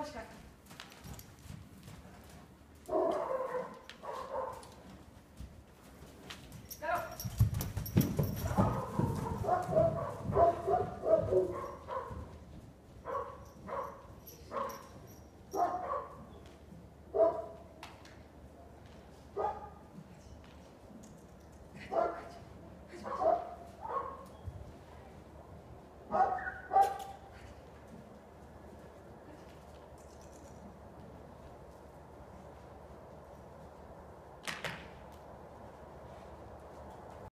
少しかっ